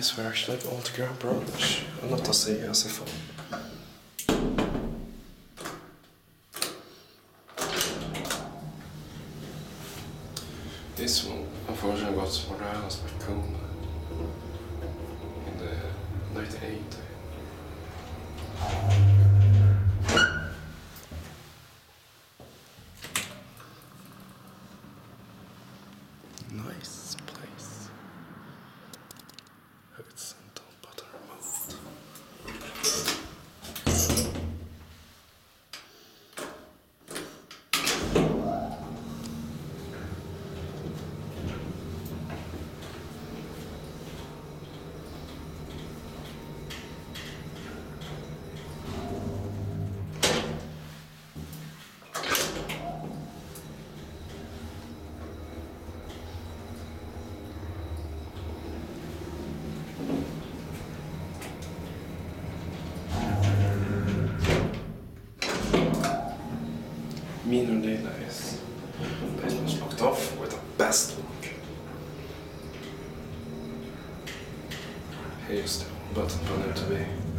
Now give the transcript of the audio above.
These were actually like all Graham Brothers. Och något att säga sig för. This one unfortunately got harassed by KONE in the 98. Nice Meaner Daylight is basement locked off with a best lock. Here's the button for there to be.